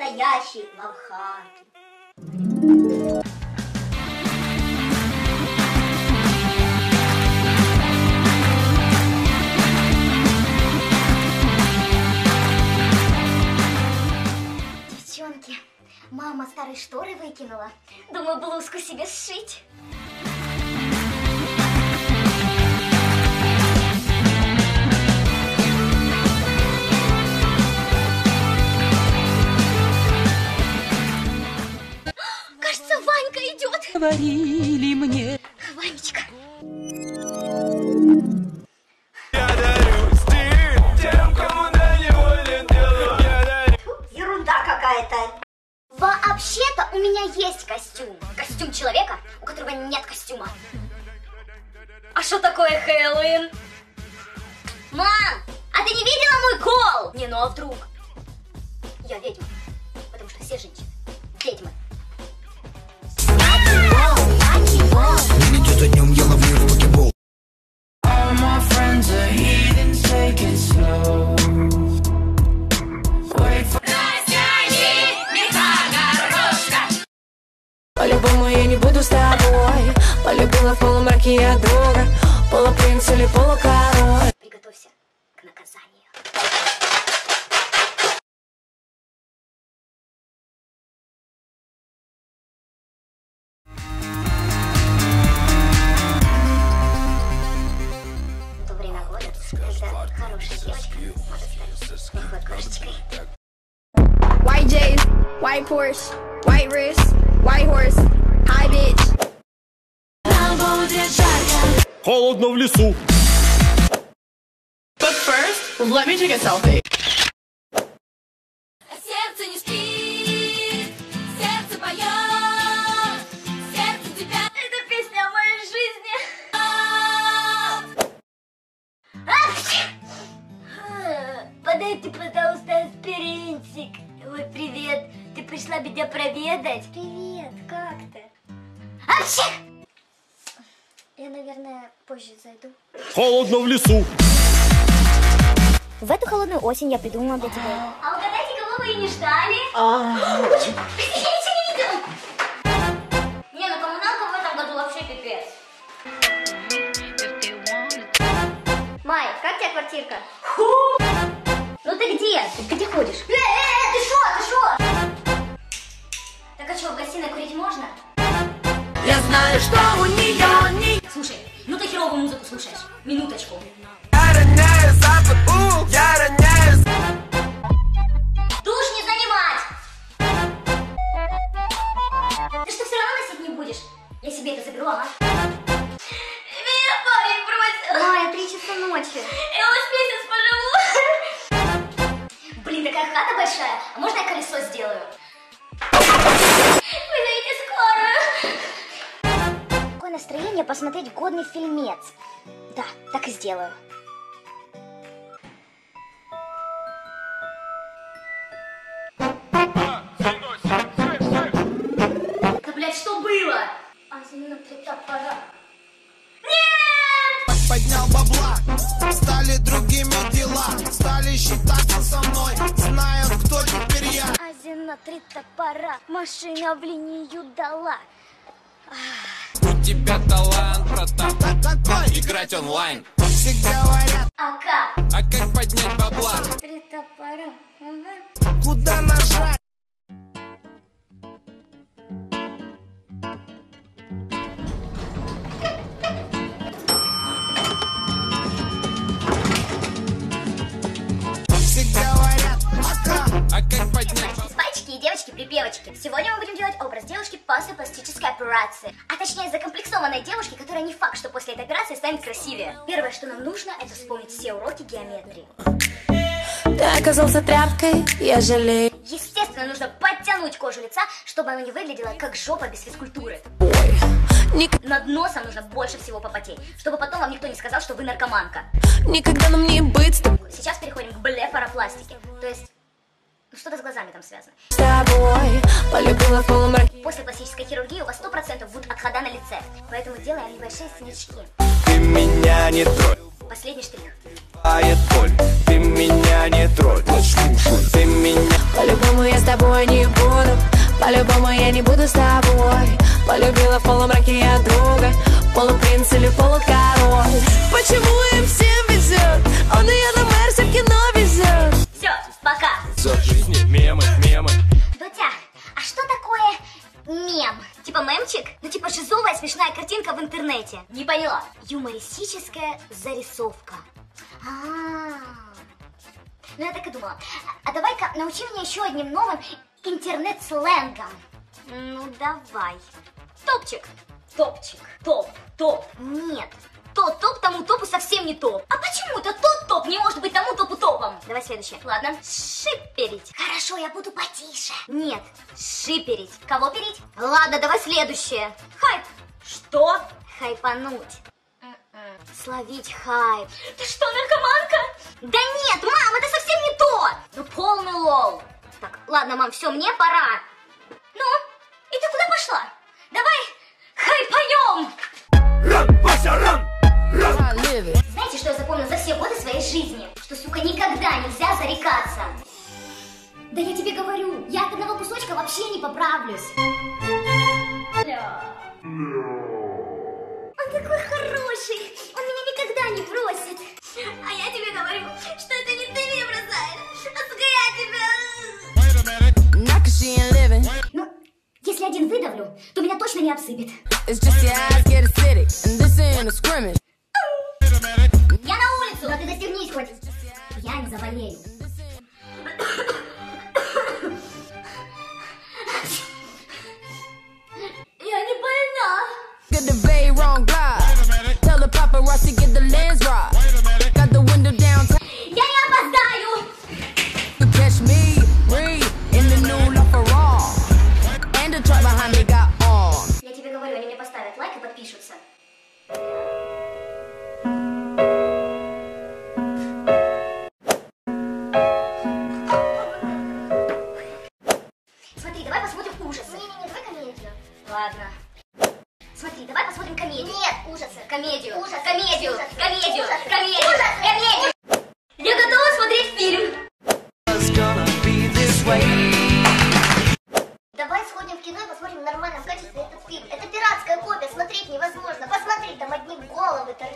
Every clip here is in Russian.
настоящий лавхак. Девчонки, мама старые шторы выкинула. Думаю, блузку себе сшить. Говорили мне Ванечка. Я дарю стиль тем, кому на него лет делаю. Я дарю Ерунда какая-то. Вообще-то у меня есть костюм. Костюм человека, у которого нет костюма. А что такое Хэллоуин? Мам, а ты не видела мой кол? Не, ну а вдруг? Я ведьма. Я не буду с тобой Полюбила в полумраке я друга Полупринц или полукороль Приготовься к наказанию. То время года, когда хорошая девочка может стать плохой кошечкой. White J's, white Porsche, white wrist, white horse, Холодно в лесу. But first, let me take a selfie. Сердце не спит, сердце поет, сердце тебя. Это песня о моей жизни. Ах! Подайте, пожалуйста, аспиринчик. Ой, привет. Ты пришла меня проведать? Привет, как ты? Я, наверное, позже зайду. Холодно в лесу. В эту холодную осень я придумала для тебя. А угадайте, кого вы и не ждали? Я ничего не. Не, ну коммуналка в этом году вообще пипец. Май, как тебе квартирка? Ну ты где? Ты где ходишь? Э, э, э, ты шо, ты шо? Так а что, в гостиной курить можно? Я знаю, что у нее не... Слушай, ну ты херовую музыку слушаешь. Минуточку. Настроение посмотреть годный фильмец. Да, так и сделаю. Да, блядь, что было? А, топора. Нет! Поднял бабла, стали другими дела, стали считаться со мной, знают, кто теперь я. Азина три топора, машина в линию дала. У тебя талант, братан. Какой? Играть онлайн. Все говорят, А как? А как поднять бабла? Три топора. Куда нажать? Бабла? Мальчики и девочки, припевочки. Сегодня мы будем делать образ девушки после пластической операции. А точнее, закомплексованной девушки, которая не факт, что после этой операции станет красивее. Первое, что нам нужно, это вспомнить все уроки геометрии. Ты оказался тряпкой, я жалею Естественно, нужно подтянуть кожу лица, чтобы она не выглядела как жопа без физкультуры. Ник- Над носом нужно больше всего попотеть, чтобы потом вам никто не сказал, что вы наркоманка. Никогда нам не быть Сейчас переходим к блефаропластике. То есть, что-то с глазами там связано. С тобой полюбила в полумраке После пластической хирургии у вас 100% будут отхода на лице. Поэтому делаем небольшие синячки. Ты меня не тролль. Последний штрих. Бывает боль. Ты меня не тролль. Ты меня По-любому я с тобой не По-любому я не буду с тобой Полюбила в полумраке я друга Полупринц или полукороль Почему им всем везет? Он ее на жизни мемы, мемы. Дотя, а что такое мем? Типа мемчик? Ну типа жизовая смешная картинка в интернете. Не поняла. Юмористическая зарисовка. А, ну я так и думала. А давай-ка научи меня еще одним новым интернет-сленгом. Ну давай. Топчик. Топчик. Топ. Топ. Нет. Тот топ тому топу совсем не топ. А почему-то тот топ не может быть тому топу топом. Давай следующее. Ладно. Шиперить. Хорошо, я буду потише. Нет. Шиперить. Кого перить? Ладно, давай следующее. Хайп. Что? Хайпануть. Словить хайп. Ты что, наркоманка? Да нет, мам, это совсем не то. Ну, полный лол. Так, ладно, мам, все, мне пора. Запомнила за все годы своей жизни? Что, сука, никогда нельзя зарекаться. Да я тебе говорю, я от одного кусочка вообще не поправлюсь. Он такой хороший, он меня никогда не бросит. А я тебе говорю, что это не ты меня бросаешь, а сука, я тебя... Ну, если один выдавлю, то меня точно не обсыпет. It's just your eyes get acidic And this ain't a scrimmage достигнись хоть. Я не заболею.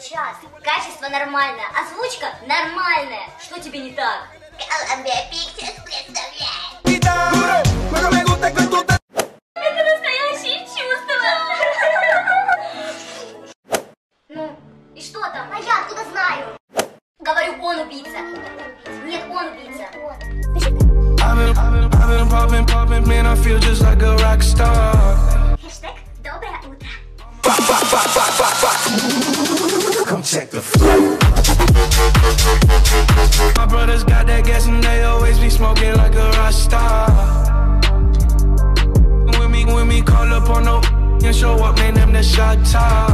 Торчат. Качество нормальное, озвучка нормальная. Что тебе не так? Колумбия Пикчерс представляет. Это настоящие чувства. Ну, и что там? А я откуда знаю? Говорю, он убийца. Нет, он убийца. I've been, I've been, I've been popping, popping, man, I feel just like a rock star. The flow. My brothers got that gas and they always be smoking like a rock star. When me, when me call up on no and show up, man, them the shot toss.